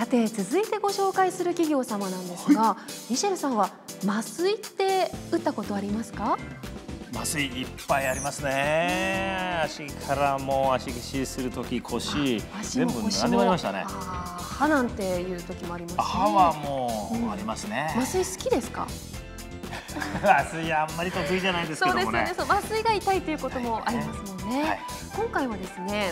さて続いてご紹介する企業様なんですが、はい、ミシェルさんは麻酔って打ったことありますか？麻酔いっぱいありますね。足からも足しりする時腰。全部何でもありましたね。歯なんていう時もあります、ね、歯はもうありますね、うん、麻酔好きですか？麻酔あんまり得意じゃないですけどもね。そうですよね。麻酔が痛いということもありますもんね。はい、今回はですね、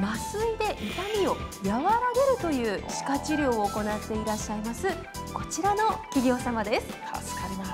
麻酔で痛みを和らげるという歯科治療を行っていらっしゃいますこちらの企業様です。助かるな。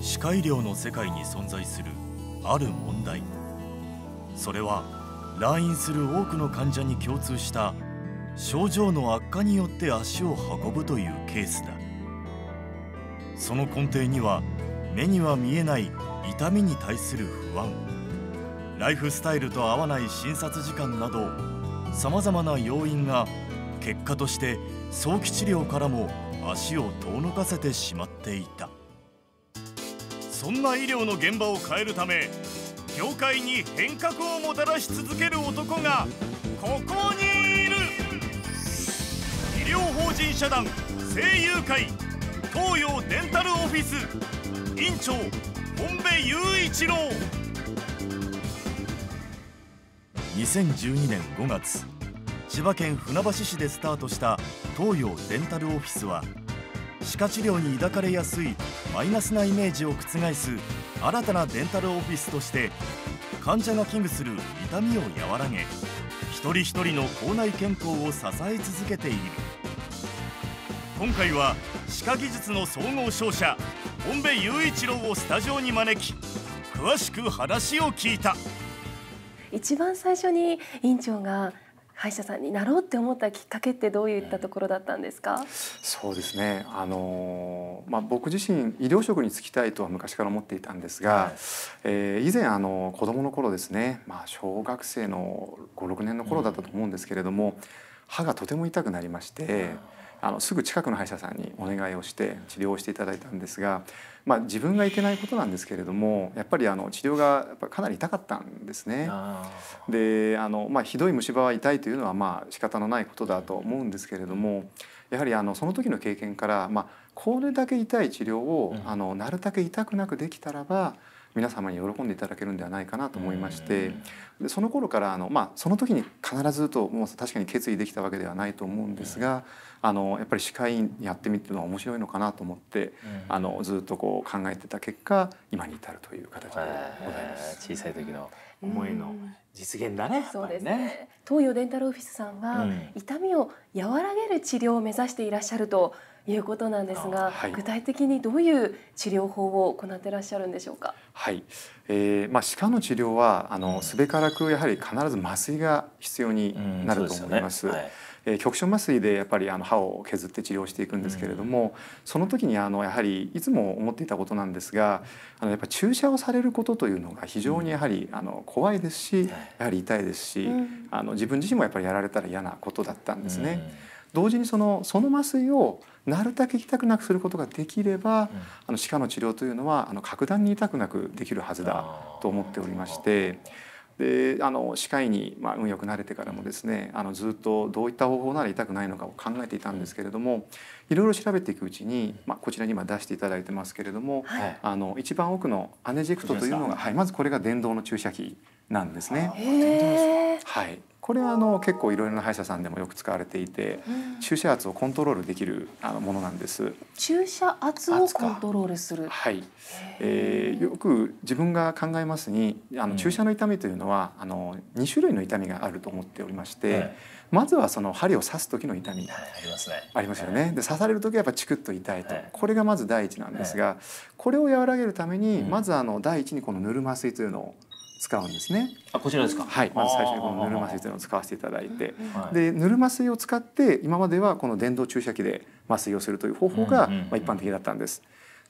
歯科医療の世界に存在するある問題。それは来院する多くの患者に共通した症状の悪化によって足を運ぶというケースだ。その根底には目には見えない痛みに対する不安ライフスタイルと合わない診察時間などさまざまな要因が結果として早期治療からも足を遠のかせてしまっていた。そんな医療の現場を変えるため業界に変革をもたらし続ける男がここにいる。医療法人社団声優会東洋デンタルオフィス。院長本部雄一郎。2012年5月千葉県船橋市でスタートした東洋デンタルオフィスは歯科治療に抱かれやすいマイナスなイメージを覆す新たなデンタルオフィスとして患者が危惧する痛みを和らげ一人一人の口内健康を支え続けている。今回は歯科技術の総合商社本部雄一郎をスタジオに招き詳しく話を聞いた。一番最初に院長が歯医者さんになろうって思ったきっかけってどういったところだったんですか？そうですね。あのまあ僕自身医療職に就きたいとは昔から思っていたんですが、はい、えー、以前あの子供の頃ですね、まあ小学生の5、6年の頃だったと思うんですけれども、うん、歯がとても痛くなりまして。うんあのすぐ近くの歯医者さんにお願いをして治療をしていただいたんですが、まあ、自分がいけないことなんですけれどもやっぱりあの治療がやっぱかなり痛かったんですね。であの、まあ、ひどい虫歯は痛いというのはまあ仕方のないことだと思うんですけれどもやはりあのその時の経験から、まあ、これだけ痛い治療を、あのなるだけ痛くなくできたらば皆様に喜んでいただけるんではないかなと思いましてでその頃からあの、まあ、その時に必ずともう確かに決意できたわけではないと思うんですが。あのやっぱり歯科医院やってみてるのは面白いのかなと思って、うん、あのずっとこう考えてた結果今に至るという形でございます。小さい時の思いの実現だね。そうですね。東洋デンタルオフィスさんは、うん、痛みを和らげる治療を目指していらっしゃるということなんですが、はい、具体的にどういう治療法を行っていらっしゃるんでしょうか？はい、えー、まあ歯科の治療はあのすべからくやはり必ず麻酔が必要になると思います。うんえー、局所麻酔でやっぱりあの歯を削って治療していくんですけれども、うん、その時にあのやはりいつも思っていたことなんですがあのやっぱ注射をされることというのが非常にやはりあの怖いですしやはり痛いですし、うん、あの自分自身もやっぱりやられたら嫌なことだったんですね。同時にそのその麻酔をなるだけ痛くなくすることができれば、うん、あの歯科の治療というのはあの格段に痛くなくできるはずだと思っておりまして。であの歯科医に、まあ、運よく慣れてからもですねあのずっとどういった方法なら痛くないのかを考えていたんですけれどもいろいろ調べていくうちに、まあ、こちらに今出していただいてますけれども、はい、あの一番奥のアネジェクトというのが、はい、まずこれが電動の注射器なんですね。はいこれはあの結構いろいろな歯医者さんでもよく使われていて、注射圧をコントロールできるあのものなんです。注射圧をコントロールする。はい。えー、よく自分が考えますに、あの注射の痛みというのは、あの二種類の痛みがあると思っておりまして、はい、まずはその針を刺す時の痛み、はい、ありますね。ありますよね。で刺される時はやっぱチクッと痛いと、これがまず第一なんですが、これを和らげるために、まずあの第一にこのぬる麻酔というのを使うんですね。あこちらですか？はい、まず最初にこのぬる麻酔というのを使わせていただいて、でぬる麻酔を使って今まではこの電動注射器で麻酔をするという方法がまあ一般的だったんです。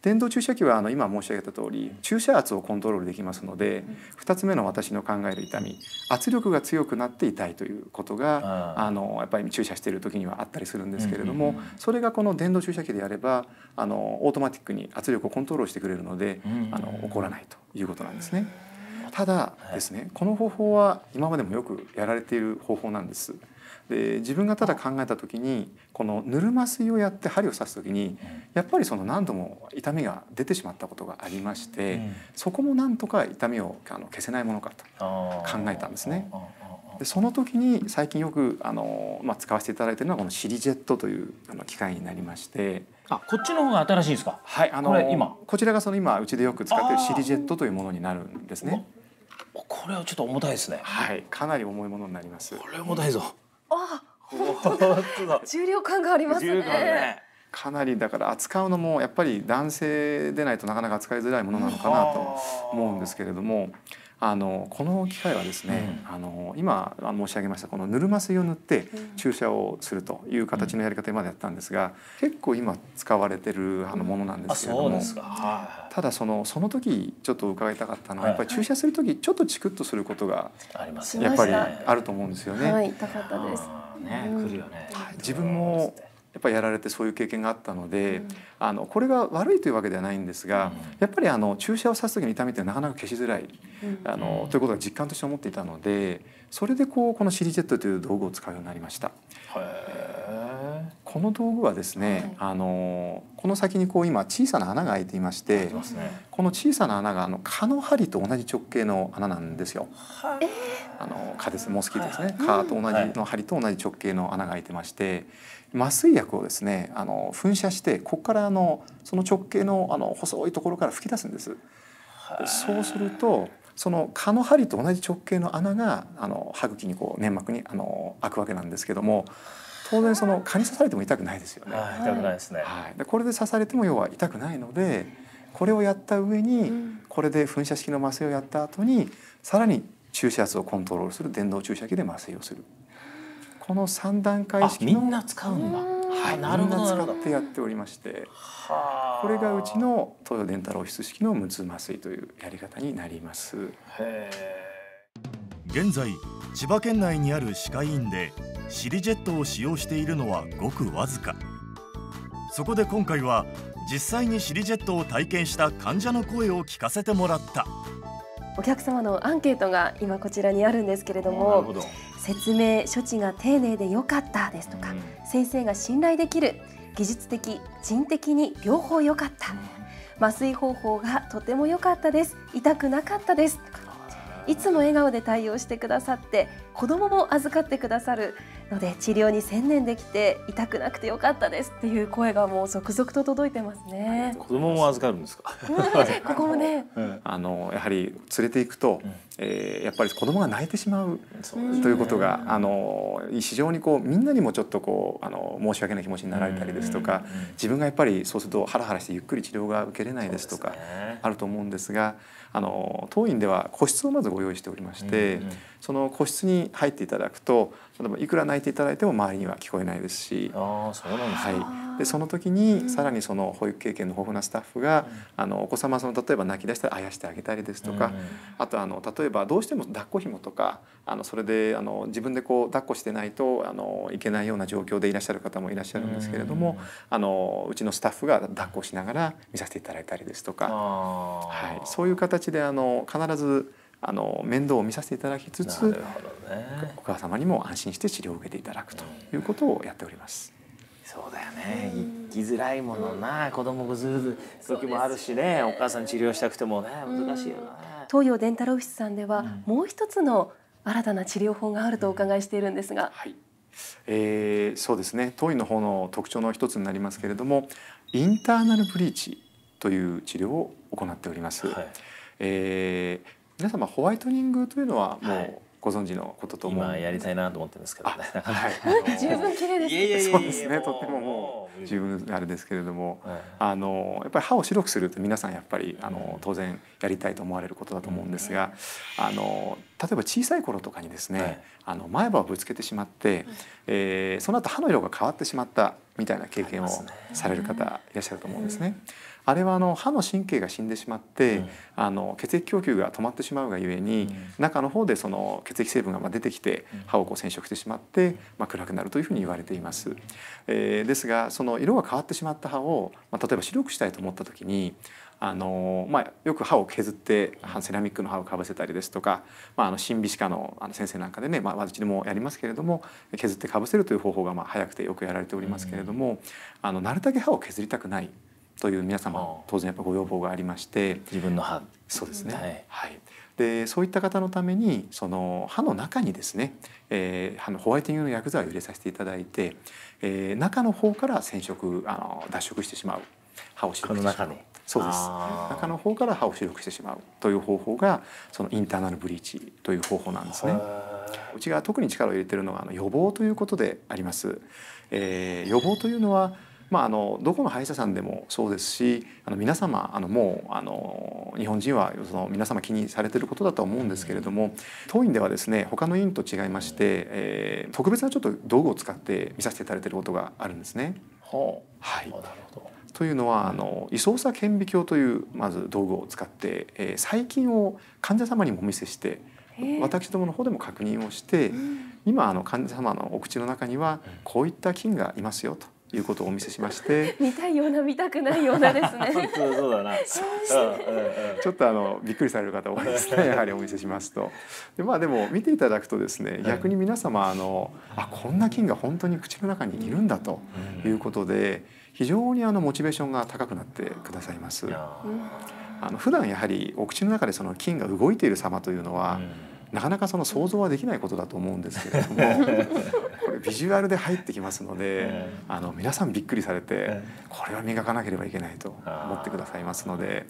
電動注射器はあの今申し上げた通り注射圧をコントロールできますので2つ目の私の考える痛み圧力が強くなって痛いということがあのやっぱり注射している時にはあったりするんですけれどもそれがこの電動注射器でやればあのオートマティックに圧力をコントロールしてくれるのであの起こらないということなんですね。ただですね、この方法は今までもよくやられている方法なんです。で自分がただ考えた時にこのぬるま水をやって針を刺す時にやっぱりその何度も痛みが出てしまったことがありまして、そこもなんとか痛みをあの消せないものかと考えたんですね。でその時に最近よくあの、まあ、使わせていただいているのはこのシリジェットというあの機械になりまして。あこっちの方が新しいですか？はいあの今。こちらがその今うちでよく使っているシリジェットというものになるんですねこれはちょっと重たいですね。はいかなり重いものになります。これ重たいぞ。あ重量感がありますね。ねかなりだから扱うのもやっぱり男性でないとなかなか扱いづらいものなのかなと思うんですけれどもあのこの機械はですね、うん、あの今申し上げましたこのぬるま水を塗って注射をするという形のやり方までやったんですが、結構今使われてるあのものなんですけれども、ただそのその時ちょっと伺いたかったのは、やっぱり注射する時ちょっとチクッとすることがやっぱりあると思うんですよね。はい、痛かったです。ね、来るよね。自分もやっぱりやられてそういう経験があったので、うん、あのこれが悪いというわけではないんですが、うん、やっぱりあの注射を刺す時の痛みってなかなか消しづらい、うん、あのということが実感として思っていたのでそれでこうこのシリジェットという道具を使うようになりました。この道具はですね、はい、あのこの先にこう今小さな穴が開いていまして、ね、この小さな穴があの蚊の針と同じ直径の穴なんですよ。あの蚊です。モスキーですね、蚊と同じの針と同じ直径の穴が開いてまして、麻酔薬をですねあの噴射してここからあのその直径のあの細いところから吹き出すんです。そうするとその蚊の針と同じ直径の穴があの歯茎にこう粘膜にあの開くわけなんですけども当然その蚊に刺されても痛くないですよね。痛くないですね、はい、でこれで刺されても要は痛くないのでこれをやった上にこれで噴射式の麻酔をやった後にさらに注射圧をコントロールする電動注射器で麻酔をする。この三段階式みんな使うんだ。はい、なるほど使ってやっておりまして、これがうちの東洋デンタルオフィス式の無痛麻酔というやり方になります。現在千葉県内にある歯科医院でシリジェットを使用しているのはごくわずか。そこで今回は実際にシリジェットを体験した患者の声を聞かせてもらった。お客様のアンケートが今こちらにあるんですけれども説明処置が丁寧で良かったですとか、うん、先生が信頼できる技術的人的に両方良かった、麻酔方法がとても良かったです。痛くなかったです。いつも笑顔で対応してくださって子供も預かってくださるので治療に専念できて痛くなくてよかったですっていう声がもう続々と届いてますね。子供も預かるんですか？ここもね。あのやはり連れて行くと、うん、えー、やっぱり子供が泣いてしまうということが、あの非常にこうみんなにもちょっとこうあの申し訳ない気持ちになられたりですとか、自分がやっぱりそうするとハラハラしてゆっくり治療が受けれないですとかあると思うんですが。あの当院では個室をまずご用意しておりまして、うんうん、その個室に入っていただくと例えばいくら泣いていただいても周りには聞こえないですしあそうなんです、はいでその時にさらにその保育経験の豊富なスタッフが、あのお子様その例えば泣き出したらあやしてあげたりですとか、あとあの例えばどうしても抱っこ紐とかあのそれであの自分でこう抱っこしてないとあのいけないような状況でいらっしゃる方もいらっしゃるんですけれども、あのうちのスタッフが抱っこしながら見させていただいたりですとか、はい、そういう形であの必ずあの面倒を見させていただきつつ、ね、お母様にも安心して治療を受けていただくということをやっております。そうだよね。生きづらいものな子供ぐずる時もあるしね。お母さん治療したくてもね難しいよな、東洋デンタルオフィスさんでは、もう一つの新たな治療法があるとお伺いしているんですが、はい。えー、そうですね。当院の方の特徴の一つになりますけれどもインターナルブリーチという治療を行っております、はい、えー、皆様ホワイトニングというのはもう、ご存知のことと思う今やりたいなと思ってるんですけどね。はい、十分綺麗です。そうですね。とてももう十分あれですけれども、あのやっぱり歯を白くするって皆さんやっぱりあの当然やりたいと思われることだと思うんですが、あの例えば小さい頃とかにですね、あの前歯をぶつけてしまって、えー、その後歯の色が変わってしまったみたいな経験をされる方いらっしゃると思うんですね。あれはあの歯の神経が死んでしまって、うん、あの血液供給が止まってしまうがゆえに、うん、中の方でその血液成分が出てきて歯をこう染色してしまって、まあ、暗くなるというふうに言われています。えー、ですがその色が変わってしまった歯を、まあ、例えば白くしたいと思った時にあのまあ、よく歯を削ってセラミックの歯をかぶせたりですとか、まあ、あの新美歯科のあの先生なんかでね、まあ、私でもやりますけれども削ってかぶせるという方法がまあ早くてよくやられておりますけれども、あのなるだけ歯を削りたくないという皆様当然やっぱご要望がありまして自分の歯。そうですね、はい、はい、でそういった方のためにその歯の中にですね、えー、歯のホワイトニングの薬剤を入れさせていただいて、えー、中の方から染色あの脱色してしまう。歯を白くしてしまう。そうです。中の方から歯を白くしてしまう。という方法がそのインターナルブリーチという方法なんですね。うちが特に力を入れているのはあの予防ということであります。えー、予防というのはまあ、あのどこの歯医者さんでもそうですしあの皆様あのもうあの日本人はその皆様気にされてることだと思うんですけれども当院ではですね他の院と違いまして、えー、特別なちょっと道具を使って見させていただいていることがあるんですね。はあ、はいというのはあの胃操作顕微鏡というまず道具を使って、えー、細菌を患者様にもお見せして私どもの方でも確認をして、うん、今あの患者様のお口の中にはこういった菌がいますよということをお見せしまして。見たいような見たくないようなですね。そうだな。ちょっとあのびっくりされる方多いですね。やはりお見せしますと。でまあでも見ていただくとですね逆に皆様あのあこんな菌が本当に口の中にいるんだということで非常にあのモチベーションが高くなってくださいます。あの普段やはりお口の中でその菌が動いている様というのは、なかなかその想像はできないことだと思うんですけれども これビジュアルで入ってきますので、あの皆さんびっくりされて、これは磨かなければいけないと思ってくださいますので。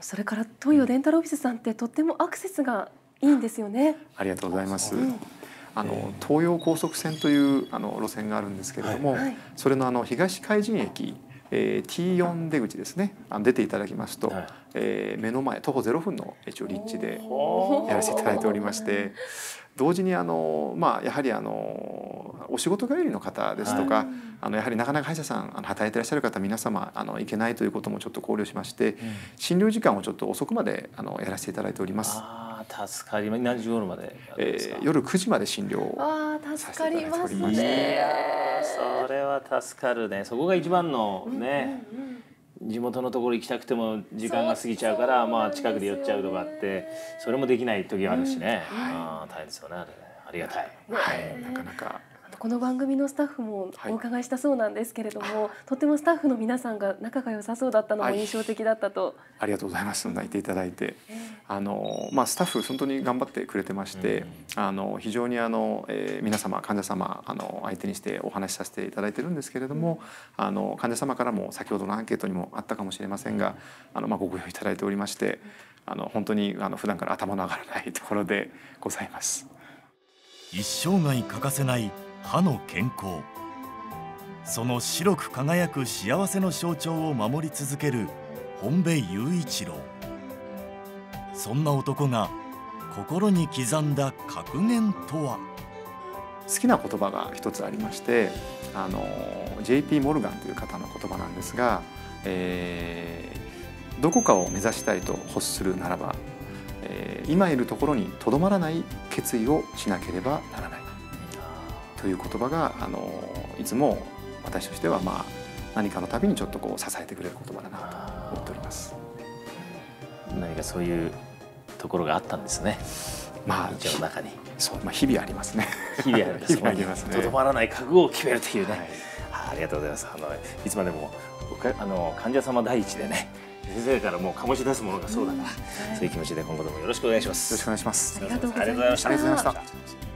それから東洋デンタルオフィスさんってとってもアクセスがいいんですよね。ありがとうございます。あの東洋高速線というあの路線があるんですけれども、はい、それのあの東海神駅えー、T4 出口ですね。あの出ていただきますと、はい、えー、目の前徒歩0分の一応立地でやらせていただいておりまして同時にあの、まあ、やはりあのお仕事帰りの方ですとか、はい、あのやはりなかなか歯医者さんあの働いていらっしゃる方皆様あの行けないということもちょっと考慮しまして、うん、診療時間をちょっと遅くまであのやらせていただいております。助かります何時頃までえー、夜9時まで診療あ助かりますね。それは助かるね。そこが一番のね、うんうんうん。地元のところ行きたくても時間が過ぎちゃうからまあ近くで寄っちゃうとかあってそれもできない時あるしね、うん、あ大変ですよねあありがたい、はい、なかなかこの番組のスタッフもお伺いしたそうなんですけれども、はい、とてもスタッフの皆さんが仲が良さそうだったのも印象的だったと、はい、ありがとうございます。泣いていただいて、えー、あのまあスタッフ本当に頑張ってくれてまして、うん、あの非常にあの、えー、皆様患者様あの相手にしてお話しさせていただいてるんですけれども、うん、あの患者様からも先ほどのアンケートにもあったかもしれませんが、あのまあご好評いただいておりまして、あの本当にあの普段から頭の上がらないところでございます。一生涯欠かせない歯の健康。その白く輝く幸せの象徴を守り続ける本部雄一郎。そんな男が心に刻んだ格言とは？好きな言葉が一つありましてあの JP モルガンという方の言葉なんですが、えー、どこかを目指したいと欲するならば、えー、今いるところにとどまらない決意をしなければならない。という言葉があのいつも私としてはまあ何かのたびにちょっとこう支えてくれる言葉だなと思っております。何かそういうところがあったんですね。まあ、日の中に。そう、まあ、日々ありますね。日々あります。日々ありますね。とどまらない覚悟を決めるというね。はい、ありがとうございます。あの、いつまでも、あの、患者様第一でね。先生からもう醸し出すものがそうだから、うん、そういう気持ちで今後ともよろしくお願いします。よろしくお願いします。ありがとうございました。ありがとうございました。